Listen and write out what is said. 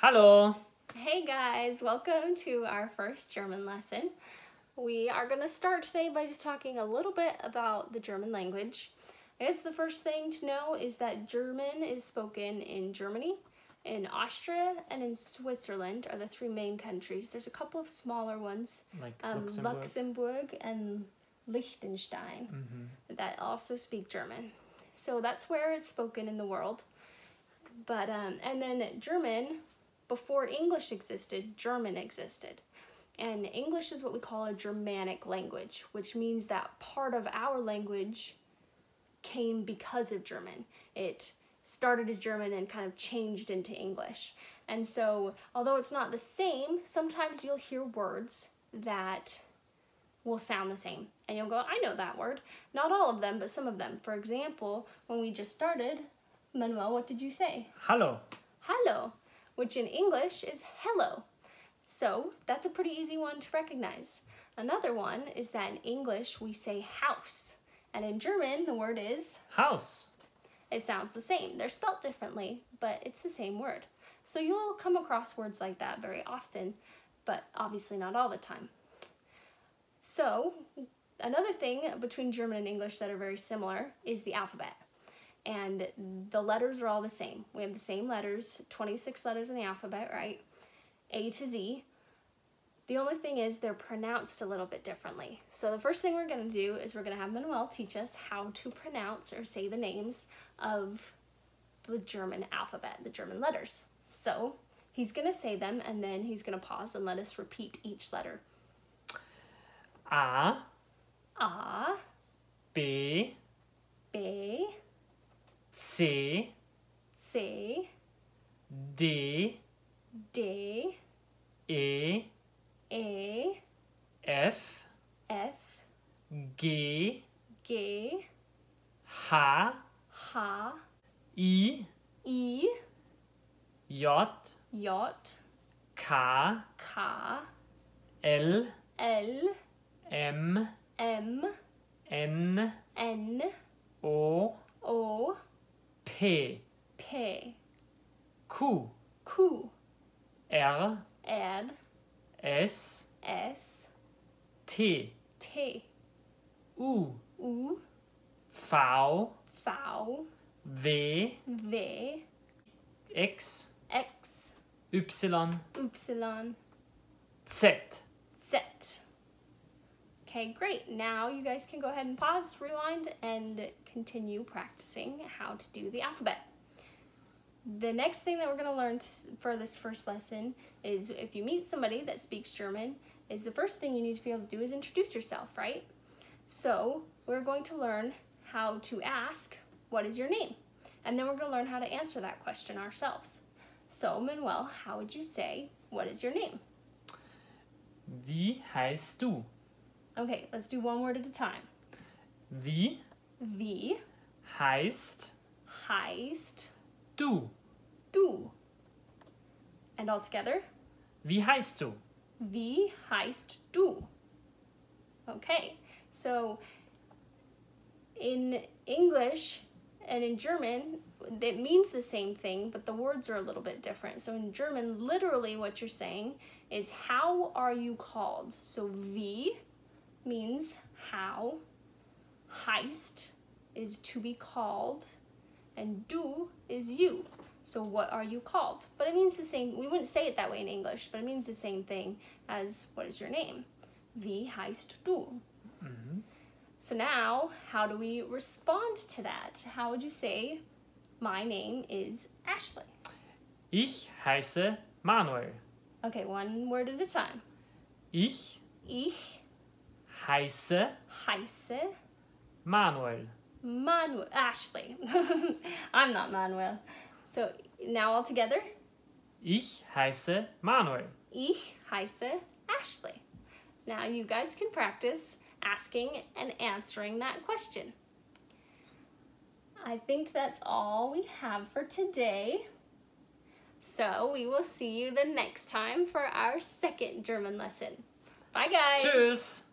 Hallo! Hey guys, welcome to our first German lesson. We are going to start today by just talking a little bit about the German language. I guess the first thing to know is that German is spoken in Germany, in Austria, and in Switzerland are the three main countries. There's a couple of smaller ones, Like um, Luxembourg. Luxembourg and Liechtenstein, Mhm. that also speak German. So that's where it's spoken in the world. But um, and then German, before English existed, German existed. And English is what we call a Germanic language, which means that part of our language came because of German. It started as German and kind of changed into English. And so, although it's not the same, sometimes you'll hear words that will sound the same. And you'll go, I know that word. Not all of them, but some of them. For example, when we just started, Manuel, what did you say? Hallo! hello, which in English is hello. So that's a pretty easy one to recognize. Another one is that in English we say house, and in German the word is, Haus! it sounds the same. They're spelt differently, but it's the same word. So you'll come across words like that very often, but obviously not all the time. So, another thing between German and English that are very similar is the alphabet. And the letters are all the same. We have the same letters, 26 letters in the alphabet, right? A to Z. The only thing is they're pronounced a little bit differently. So the first thing we're going to do is we're going to have Manuel teach us how to pronounce or say the names of the German alphabet, the German letters. So he's going to say them and then he's going to pause and let us repeat each letter. A, A, B, B, C, C, D, D, E, A, F, F, G, G, H, H, I, I, J, J, K, K, L, L, M, M, N, N, O, P, P, Q, Q, R, R, S, S, T, T, U, U, V, V, W, V, X, X, Y, Y, Z. Z. Okay, great. Now you guys can go ahead and pause, rewind, and continue practicing how to do the alphabet. The next thing that we're going to learn for this first lesson is if you meet somebody that speaks German, is the first thing you need to be able to do is introduce yourself, right? So we're going to learn how to ask, what is your name? And then we're going to learn how to answer that question ourselves. So Manuel, how would you say, what is your name? Wie heißt du? Okay, let's do one word at a time. Wie Wie heißt heißt du? du? And all together, Wie heißt du? wie heißt du? Okay, so in English and in German, it means the same thing, but the words are a little bit different. So in German, literally what you're saying is, how are you called? So wie means how, heißt is to be called, and du is you. So what are you called? But it means the same, we wouldn't say it that way in English, but it means the same thing as what is your name? Wie heißt du? Mhm. So now, how do we respond to that? How would you say, my name is Ashley? Ich heiße Manuel. Okay, one word at a time. Ich Ich heiße heiße Manuel. Manuel. Ashley. I'm not Manuel. So now all together. Ich heiße Manuel. Ich heiße Ashley. Now you guys can practice asking and answering that question. I think that's all we have for today. So we will see you the next time for our second German lesson. Bye guys. Tschüss.